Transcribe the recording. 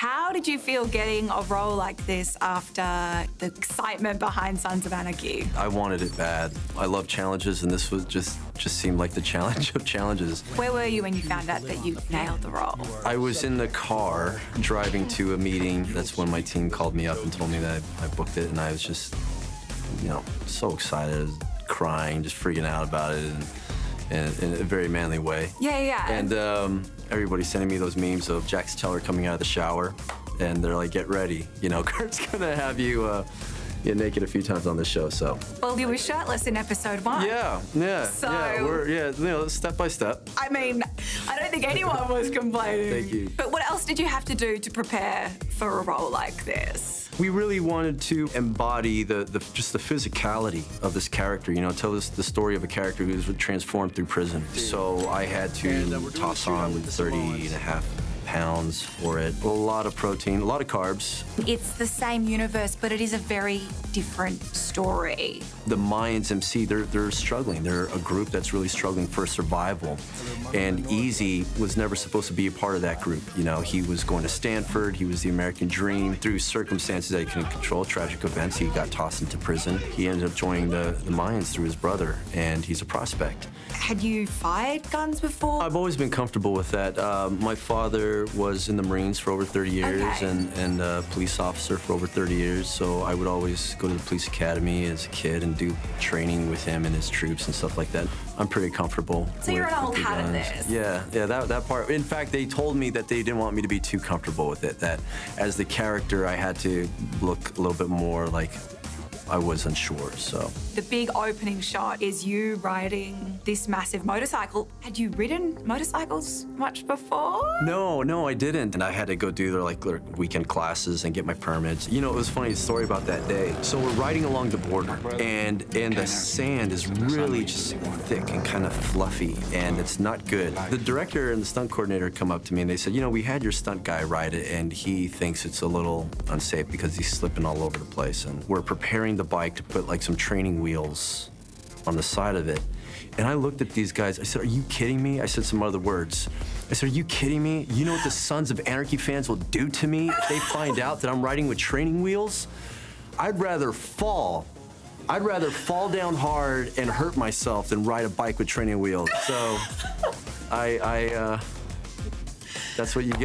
How did you feel getting a role like this after the excitement behind Sons of Anarchy? I wanted it bad. I love challenges, and this was just just seemed like the challenge of challenges. Where were you when you found out that you nailed the role? I was in the car driving to a meeting. That's when my team called me up and told me that I booked it, and I was just, you know, so excited, crying, just freaking out about it. And, in, in, a very manly way. Yeah, yeah. And um, everybody's sending me those memes of Jax Teller coming out of the shower, and they're like, "Get ready, you know, Kurt's gonna have you." Uh, get naked a few times on the show, so. Well, you were shirtless in episode one. Yeah, yeah, so, yeah. We're yeah, you know, step by step. I mean, I don't think anyone was complaining. Thank you. But what else did you have to do to prepare for a role like this? We really wanted to embody the, the just the physicality of this character, you know, tell us the story of a character who's transformed through prison. So I had to toss on 30 and a half pounds for it. A lot of protein, a lot of carbs. It's the same universe, but it is a very different story. The Mayans MC, they're, they're struggling. They're a group that's really struggling for survival. And EZ was never supposed to be a part of that group. You know, he was going to Stanford, he was the American dream. Through circumstances that he couldn't control, tragic events, he got tossed into prison. He ended up joining the, the Mayans through his brother, and he's a prospect. Had you fired guns before? I've always been comfortable with that. Uh, my father was in the Marines for over 30 years okay. and, and a police officer for over 30 years, so I would always go to the police academy as a kid and do training with him and his troops and stuff like that. I'm pretty comfortable. So you're an old hat at this. Yeah, yeah, that, that part. In fact, they told me that they didn't want me to be too comfortable with it, that as the character, I had to look a little bit more like I wasn't sure, so. The big opening shot is you riding this massive motorcycle. Had you ridden motorcycles much before? No, no, I didn't. And I had to go do their like their weekend classes and get my permits. You know, it was funny story about that day. So we're riding along the border and and the sand is really just thick and kind of fluffy and it's not good. The director and the stunt coordinator come up to me and they said, you know, we had your stunt guy ride it and he thinks it's a little unsafe because he's slipping all over the place and we're preparing the bike to put like some training wheels on the side of it. And I looked at these guys. I said, Are you kidding me? I said some other words. I said, Are you kidding me? You know what the Sons of Anarchy fans will do to me if they find out that I'm riding with training wheels? I'd rather fall. I'd rather fall down hard and hurt myself than ride a bike with training wheels. So I, I uh, that's what you got.